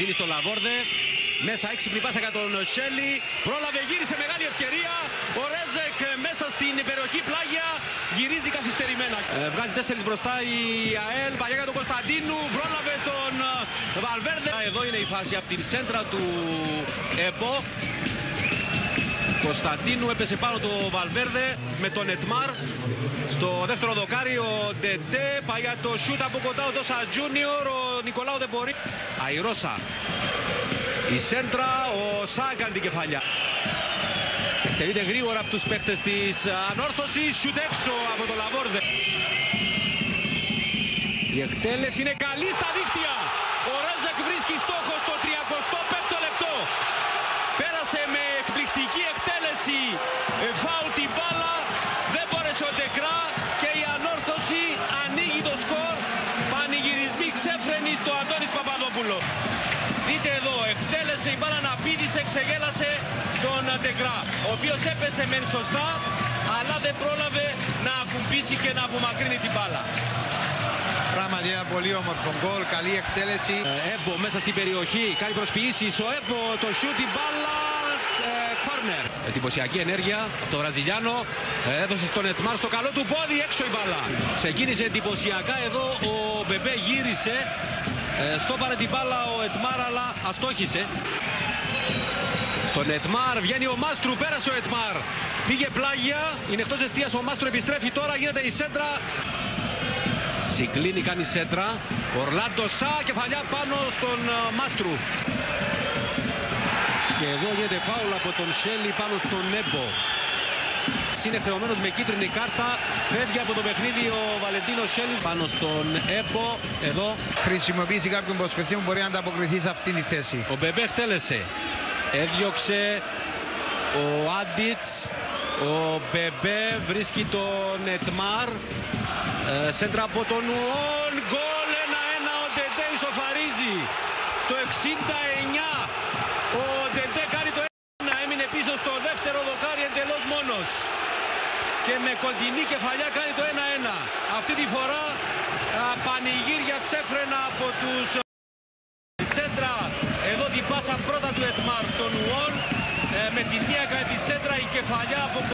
δίνει στο Λαβόρδε. Μέσα έξυπνη πάσα για τον Σέλι. Πρόλαβε, γύρισε μεγάλη ευκαιρία. Ο Ρέζεκ μέσα στην περιοχή πλάγια γυρίζει καθυστερημένα. Ε, βγάζει τέσσερις μπροστά η ΑΕΛ. Παγιά για τον Κωνσταντίνου. Πρόλαβε τον ε, Βαλβέρδε. Εδώ είναι η φάση από την σέντρα του ΕΠΟ. Κωνσταντίνου έπεσε πάνω το Βαλβέρδε με τον Ετμάρ. Στο δεύτερο δοκάρι ο Ντεντέ πάει για το σούτ από κοντά ο Τόσα Τζούνιορ. Ο Νικολάου δεν μπορεί. Αϊρώσα. Η σέντρα, ο Σάγκαν την κεφαλιά. Εκτελείται γρήγορα από τους παίχτες της ανόρθωσης. Σούτ έξω από το Λαβόρδε. Η εκτέλεση είναι καλή στα δίκτυα. Ο Ρέζακ βρίσκει στόχο στο 35ο λεπτό. Πέρασε με εκπληκτική εκτέλεση. Ε, φάουλ την μπάλα. Δεν μπόρεσε ο Ντεκρά και η ανόρθωση ανοίγει το σκορ. Πανηγυρισμοί ξέφρενοι στο Αντώνης Παπαδόπουλο. Δείτε εδώ, εκτέλεσε η μπάλα να πήδησε, ξεγέλασε τον Ντεκρά. Ο οποίος έπεσε μεν σωστά, αλλά δεν πρόλαβε να ακουμπήσει και να απομακρύνει την μπάλα. Πράγματι ένα πολύ όμορφο γκολ, καλή εκτέλεση. Ε, Έμπο μέσα στην περιοχή, κάνει προσποιήσεις, ο Έμπο το σούτ, η μπάλα, ε, κόρνερ. Εντυπωσιακή ενέργεια από το Βραζιλιάνο, ε, έδωσε στον Ετμάρ στο καλό του πόδι, έξω η μπάλα. Ξεκίνησε εντυπωσιακά εδώ, ο Μπεμπέ γύρισε, ε, στο πάρε την μπάλα ο Ετμάρ, αλλά αστόχησε. Στον Ετμάρ βγαίνει ο Μάστρου, πέρασε ο Ετμάρ. Πήγε πλάγια, είναι εκτός εστίας, ο Μάστρου επιστρέφει τώρα, γίνεται η σέντρα. Συγκλίνει, κάνει σέντρα. Ορλάντο Σα, κεφαλιά πάνω στον ε, Μάστρου. Και εδώ γίνεται φάουλ από τον Σέλι πάνω στον Νέμπο. Είναι χρεωμένος με κίτρινη κάρτα. Φεύγει από το παιχνίδι ο Βαλεντίνος Σέλις πάνω στον Έμπο. Εδώ Χρησιμοποιήσει κάποιον ποδοσφαιριστή που μπορεί να ανταποκριθεί σε αυτήν τη θέση. ο Μπεμπέ εκτέλεσε. Έδιωξε ο Άντιτς. Ο Μπεμπέ βρίσκει τον Ετμάρ. Ε, σέντρα από τον Ουόν. Γκολ 1-1. Ο Ντεντέ ισοφαρίζει. Στο 69. Ο Ντεντέ κάνει το 1. Έμεινε πίσω στο δεύτερο δοκάρι εντελώς μόνος. Και με κοντινή κεφαλιά κάνει το 1-1. Αυτή τη φορά α, πανηγύρια ξέφρενα από τους η σέντρα, εδώ την πάσα πρώτα του Ετμάρ στον Ουόν. Ε, με τη μία έκανε τη σέντρα η κεφαλιά από